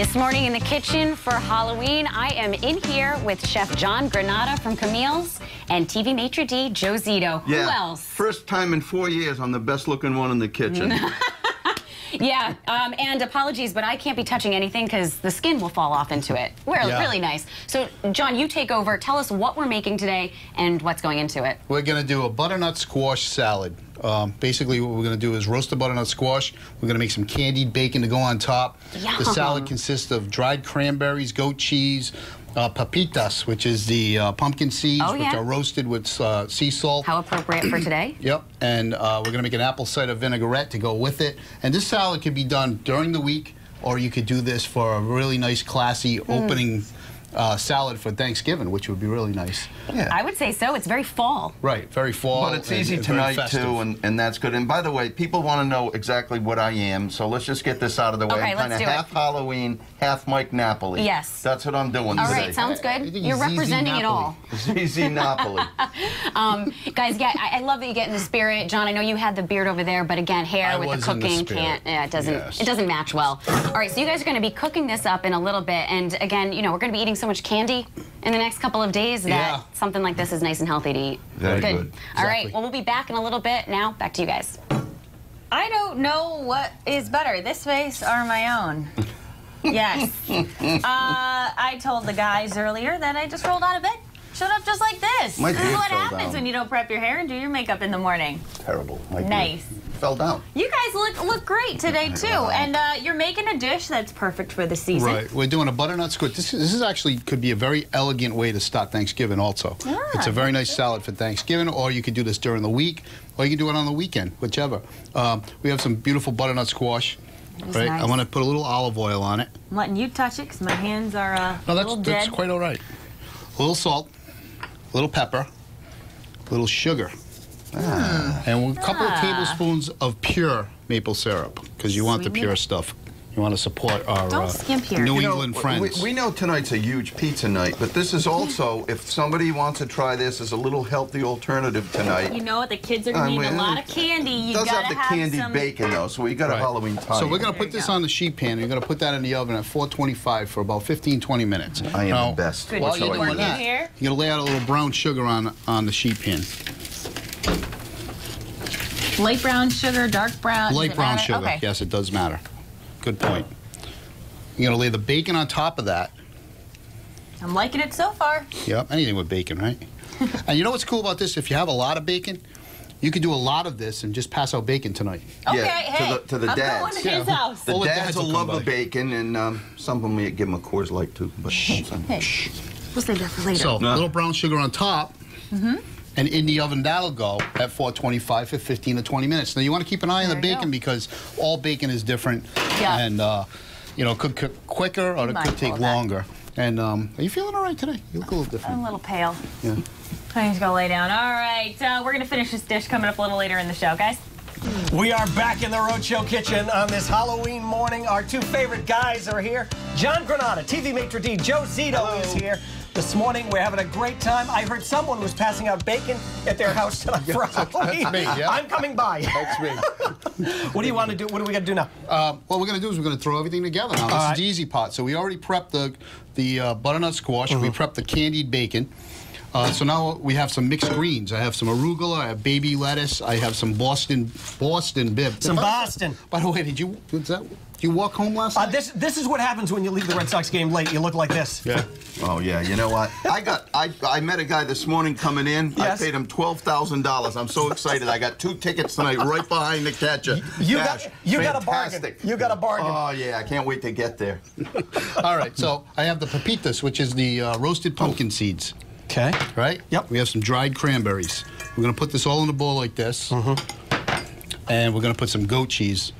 This morning in the kitchen for Halloween, I am in here with Chef John Granata from Camille's and TV maitre d' Joe Zito. Yeah. Who else? First time in four years I'm the best looking one in the kitchen. Yeah, um, and apologies, but I can't be touching anything because the skin will fall off into it. We're Yeah. really nice. So, John, you take over. Tell us what we're making today and what's going into it. We're going to do a butternut squash salad. Um, basically, what we're going to do is roast the butternut squash. We're going to make some candied bacon to go on top. Yum. The salad consists of dried cranberries, goat cheese, uh, papitas, which is the uh, pumpkin seeds, Oh, which yeah. are roasted with uh, sea salt. How appropriate for today. Yep, and uh, we're going to make an apple cider vinaigrette to go with it. And this salad could be done during the week, or you could do this for a really nice, classy Hmm. opening uh, salad for Thanksgiving, which would be really nice. Yeah. I would say so. It's very fall. Right, very fall. But it's easy and very tonight festive. too, and, and that's good. And by the way, people want to know exactly what I am, so let's just get this out of the way. Okay, I'm let's kind of do it. half Halloween, half Mike Napoli. Yes. That's what I'm doing All today. right, sounds I good. You're ZZ representing it all. ZZ Napoli. Um, guys, yeah, I, I love that you get in the spirit. John, I know you had the beard over there, but again, hair I with the was in the cooking can't. Yeah, it doesn't. Yes. It doesn't match well. All right, so you guys are going to be cooking this up in a little bit, and again, you know, we're going to be eating so much candy in the next couple of days that Yeah. something like this is nice and healthy to eat. Very good. All right, Exactly. well, we'll be back in a little bit. Now, back to you guys. I don't know what is better, this face or my own. Yes. uh, I told the guys earlier that I just rolled out of bed, showed up just like this. My this is what happens down. when you don't prep your hair and do your makeup in the morning. Terrible. My beard Nice. Fell down. You guys look look great today too, and uh, you're making a dish that's perfect for the season. Right, we're doing a butternut squash. This, is- this is actually could be a very elegant way to start Thanksgiving. Also, Ah, it's a very nice salad for Thanksgiving, or you could do this during the week, or you can do it on the weekend, whichever. Um, we have some beautiful butternut squash. Right, nice. I want to put a little olive oil on it. I'm letting you touch it because my hands are uh, No, that's that's quite all right. A little salt, a little pepper, a little sugar, and a couple of Ah. tablespoons of pure maple syrup because you want the pure maple- stuff. You want to support our Don't uh, skimp here. New You know, England we- friends. We, know tonight's a huge pizza night, but this is also, if somebody wants to try this as a little healthy alternative tonight, You know what? The kids are I gonna need a lot of candy. You it does gotta have the candied some... bacon though, so we got a Halloween time. So we're going to put this go. on the sheet pan. You're going to put that in the oven at 425 for about 15, 20 minutes. I am Now, the best. Good While you're I doing do it. that, Here. you're going to lay out a little brown sugar on on the sheet pan. Light brown sugar, dark brown. Light brown matter? sugar. Okay. Yes, it does matter. Good point. You're going to lay the bacon on top of that. I'm liking it so far. Yep, anything with bacon, right? and you know what's cool about this? If you have a lot of bacon, you could do a lot of this and just pass out bacon tonight. Okay, Yeah, to hey, the- to the I'm dads. going to his Yeah. house. The the dads, dads will will love come the bacon, and um, some of them may give them a Coors Light too. But Hey, we'll save that for later. So, No. little brown sugar on top. Mm-hmm. And in the oven, that'll go at 425 for 15 to 20 minutes. Now, you want to keep an eye on the bacon go. because all bacon is different. Yeah. And, uh, you know, it could cook quicker or it could take longer. And um, are you feeling all right today? You look a little I'm a little pale. Yeah. I need to go lay down. All right, uh, we're gonna finish this dish coming up a little later in the show, guys. We are back in the Rhode Show kitchen on this Halloween morning. Our two favorite guys are here. John Granata, TV maitre d', Joe Zito is here. This morning, we're having a great time. I heard someone was passing out bacon at their house tonight for that's Halloween. me, yeah. I'm coming by. That's me. what do you want to do? What do we got to do now? Um, what we're going to do is we're going to throw everything together now. This All is the easy part. So we already prepped the the uh, butternut squash. Mm-hmm. We prepped the candied bacon. Uh, so now we have some mixed greens. I have some arugula. I have baby lettuce. I have some Boston Boston bibb. Some Boston. By the way, did you was that? Did you walk home last Uh, night? this this is what happens when you leave the Red Sox game late. You look like this. yeah. Oh yeah, you know what? I got I I met a guy this morning coming in. Yes. I paid him twelve thousand dollars. I'm so excited. I got two tickets tonight, right behind the catcher. You Cash. got you got a bargain. You got a bargain. Oh yeah, I can't wait to get there. All right. So I have the papitas, which is the uh, roasted pumpkin seeds. Okay. Right. Yep. We have some dried cranberries. We're going to put this all in a bowl like this. And we're going to put some goat cheese.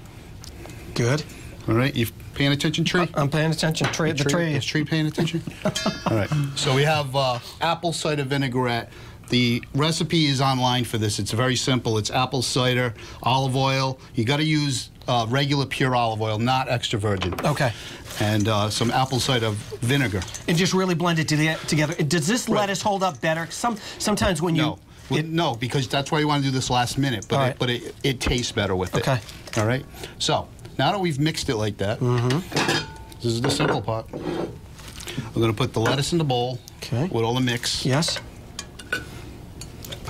Good. All right. You paying attention, Tree? I'm paying attention. Tree, the tree. Is Tree paying attention? All right. So we have uh, apple cider vinaigrette. The recipe is online for this. It's very simple. It's apple cider, olive oil. You got to use uh, regular pure olive oil, not extra virgin. Okay. And uh, some apple cider vinegar. And just really blend it to the, together. Does this lettuce hold up better? Some sometimes when you No. Well, no, because that's why you want to do this last minute. But All it, but it, it tastes better with it. Okay. All right. So now that we've mixed it like that, This is the simple part. We're going to put the lettuce in the bowl Okay. with all the mix. Yes.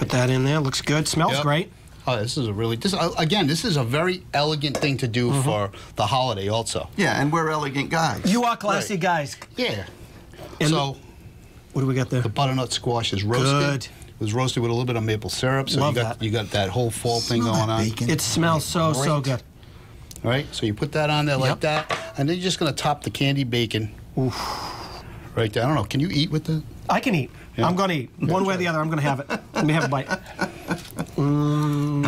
Put that in there. Looks good. Smells Yep. great. Oh, this is a really this uh, again. This is a very elegant thing to do Mm-hmm. for the holiday, also. Yeah, and we're elegant guys. You are classy Right. guys. Yeah. And so What do we got there? the butternut squash is roasted. Good. It was roasted with a little bit of maple syrup, so Love you got that. you got that whole fall thing Smell going on. bacon. It smells so, so good. All right, so you put that on there like that, and then you're just gonna top the candy bacon. Right there. I don't know. Can you eat with the? I can eat. Yeah. I'm going to eat. One way or the other, I'm going to have it. Let me have a bite.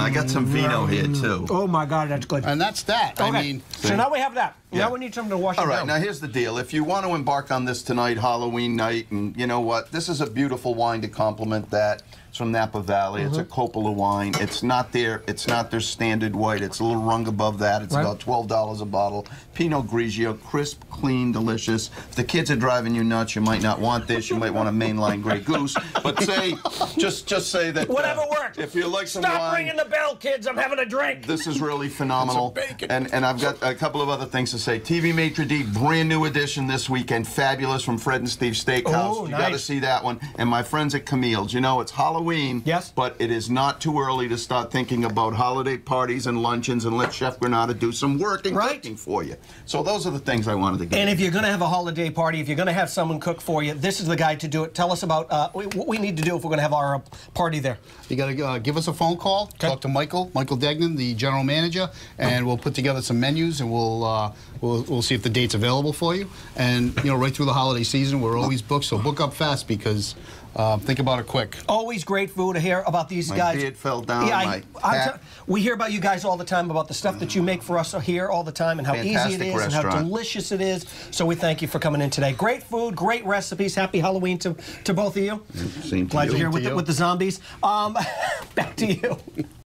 I got some vino here mm, too. Oh, my God, that's good. And that's that. Okay. I mean, so now we have that. Yeah. Now we need something to wash All right, down. now here's the deal. If you want to embark on this tonight, Halloween night, and you know what? This is a beautiful wine to complement that. It's from Napa Valley. It's Mm-hmm. a Coppola wine. It's not their it's not their standard white. It's a little rung above that. It's Right. about twelve dollars a bottle. Pinot Grigio, crisp, clean, delicious. If the kids are driving you nuts, you might not want this. You might want a mainline Grey Goose. But say, just just say that. uh, Whatever works. If you like some Stop wine, ringing the bell, kids. I'm having a drink. this is really phenomenal. It's. And and I've got a couple of other things to say. TV Maitre D, brand new edition this weekend, fabulous from Fred and Steve Steakhouse. Oh, you got to see that one. And my friends at Camille's. You know, it's Halloween. Yes. But it is not too early to start thinking about holiday parties and luncheons and let Chef Granata do some work and Right. cooking for you. So those are the things I wanted to get. And if you're going to have a holiday party, if you're going to have someone cook for you, this is the guy to do it. Tell us about uh, what we need to do if we're going to have our uh, party there. You got to uh, give us a phone call. Talk to Michael, Michael Degnan, the general manager, and we'll put together some menus and we'll uh, we'll we'll see if the date's available for you. And you know, right through the holiday season, we're always booked, so book up fast because uh, think about it quick. Always great food to hear about these My guys. beard fell down, Yeah, I, my hat. we hear about you guys all the time about the stuff that you make for us here all the time and how easy it is Fantastic is and how delicious it is. So we thank you for coming in today. Great food, great recipes. Happy Halloween to, to both of you. Same to Glad you. you're here with to the, you. with the zombies. Um, back to you.